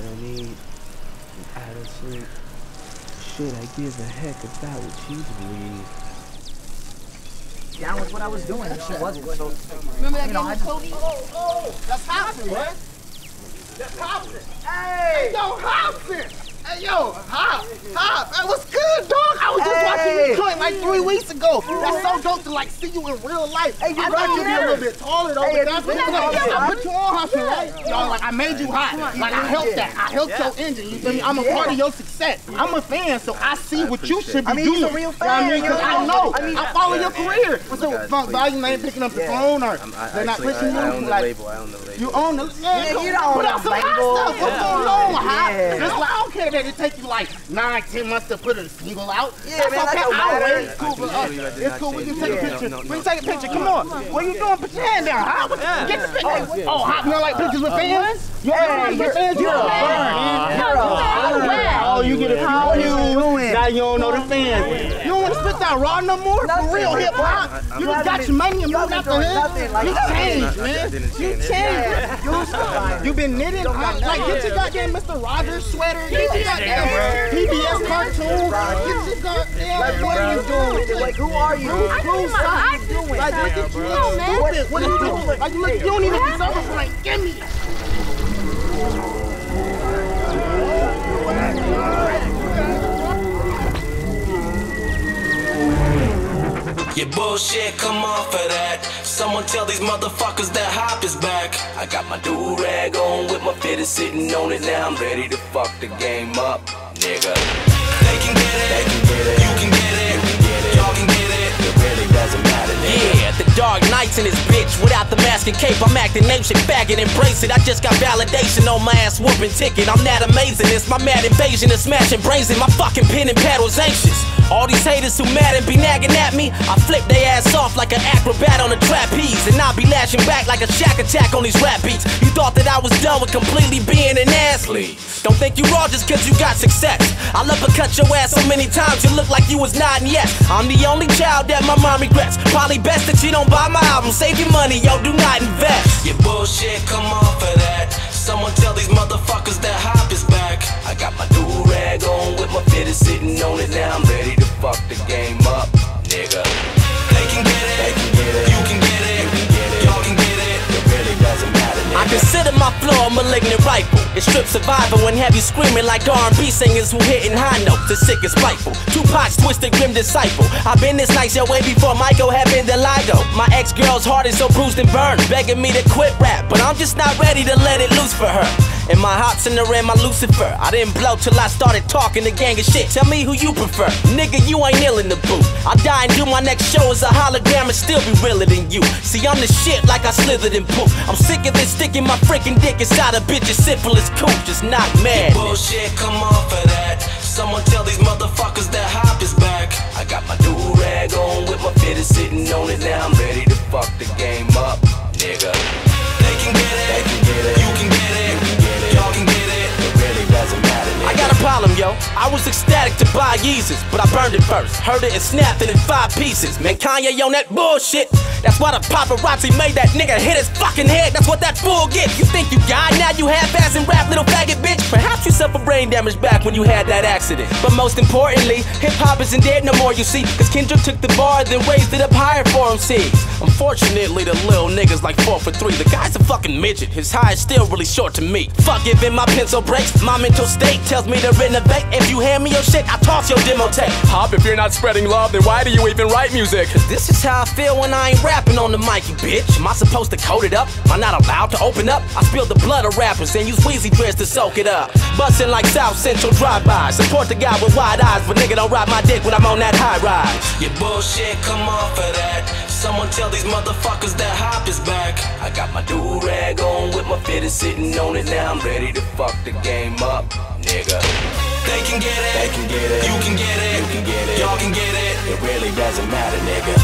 I don't need. I don't sleep. Should I give a heck about what you believe? Down with what I was doing, and she wasn't. So, Remember that you know, game I with just, Oh, oh, that's Hopsin, man. That's Hopsin. Hey, yo, Hopsin. Hey, yo, Hop, Hop. Hey, what's good, dog? I was just watching you joint like three weeks ago. That's so dope to like see you in real life. Hey, you I thought you'd be a little bit taller though, Hey, but that's what I here, I put you on hustle, right? Yo, like I made you hot. Like I helped that. I helped your engine. You feel me? I'm a Yeah. part of your success. I'm a fan, so I see what you should be I mean, he's doing. a real You know what I fan, mean? 'Cause yo. I know. I mean- I follow your career. So, guys, Funk please. Volume ain't picking up the phone or they're not pushing I, I you. own the Like, label. I own the label. you own the yeah, Yeah, you don't put own out some hot label. stuff. What's Yeah. going on, hot? Yeah. Like I don't care that it take you like nine, ten months to put a single out. Yeah, that's man, that okay. don't I'll wait. It's cool I for us. assure you I did It's cool. We can take a picture. No, no, We can take a picture. Come on. What you doing? Put your hand down. Huh? What- Get the picture. Oh, oh, hot. You don't like pictures with fans? You don't like Hey, with fans? you're a fan. burn. You're a burn. Oh, you get a How few you views. doing? Now you don't know the fans. You don't want to spit that raw no more? For real hip hop. You just got your money and moved out the hood. like You changed, I- I man. You change. changed. You something. You been knitting? I, like, get your goddamn Mr. Rogers sweater. Get your goddamn PBS cartoon. Get your goddamn. Like, what are you doing with this? Like, who are you? Bruce, I Bruce, my like, eyes you doing. Like, look at you. Come on, man. What is- What are you doing? Like, look, you don't even deserve it. Like, give me. Your bullshit, come off of that. Someone tell these motherfuckers that hop is back. I got my do rag on with my fitter sitting on it. Now I'm ready to fuck the game up, nigga. They can get it, they can get it. You can get it, dark knights in this bitch. Without the mask and cape, I'm acting name shit, faggot, embrace it. I just got validation on my ass whooping ticket. I'm that amazing. It's my mad invasion of smashing brains in my fucking pen and pad was anxious. All these haters who mad and be nagging at me, I flip they ass off like an acrobat on a trapeze. And I'll be lashing back like a Shaq attack on these rap beats. You thought that I was done with completely being an. Please. Don't think you raw just cause you got success. I'll uppercut your ass so many times you look like you was nodding yes. I'm the only child that my mom regrets. Probably best that you don't buy my album. Save your money, yo, do not invest. Your bullshit, come off of that. Someone tell these motherfuckers that hop is back. I got my do rag on with my fitter sitting on it. Now I'm ready to fuck the game up, nigga. They can get it, they can get it. You can get it, you can get it. Y'all can get it. It really doesn't matter, I consider my flow a malignant rifle. It strips survivor when have you screaming like R&B singers who hitting high notes. The sick is spiteful. Tupac's twisted grim disciple. I've been this nice your way before Michael had vitiligo. My ex-girl's heart is so bruised and burned, begging me to quit rap, but I'm just not ready to let it loose for her. And my hops in the rim, my Lucifer. I didn't blow till I started talking the gang of shit. Tell me who you prefer. Nigga, you ain't ill in the booth. I'll die and do my next show as a hologram and still be realer than you. See, I'm the shit like I slithered in poop. I'm sick of this sticking my freaking dick inside a bitch as simple as cool. Just not mad. Bullshit, come off of that. Someone tell these motherfuckers that I was ecstatic to buy Yeezus, but I burned it first. Heard it and snapped it in five pieces. Man, Kanye on that bullshit. That's why the paparazzi made that nigga hit his fucking head. That's what that fool get. You think you got now you half-ass and rap, little faggot bitch. Perhaps you suffered brain damage back when you had that accident. But most importantly, hip hop isn't dead no more, you see. Cause Kendrick took the bar, then raised it up higher for MCs. Unfortunately, the little niggas like four for three. The guy's a fucking midget. His high is still really short to me. Fuck giving my pencil breaks. My mental state tells me to renovate. If you hand me your shit, I toss your demo tape. Hop, if you're not spreading love, then why do you even write music? Cause This is how I feel when I ain't rapping on the mic, you bitch. Am I supposed to code it up? Am I not allowed to open up? I spill the blood of rappers and use Weezy dreads to soak it up. Bustin' like South Central drive-by. Support the guy with wide eyes, but nigga don't ride my dick when I'm on that high rise. Your bullshit, come off of that. Someone tell these motherfuckers that hop is back. I got my do rag on with my fitter sitting on it. Now I'm ready to fuck the game up, nigga. They can get it, they can get it. You can get it, you can get it. Y'all can get it. It really doesn't matter, nigga.